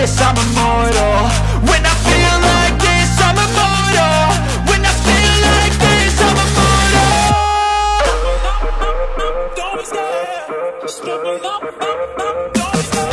this, I'm immortal. When I feel like this, I'm immortal. When I feel like this, I'm immortal. Don't stop, stepping up, up, up, don't stop.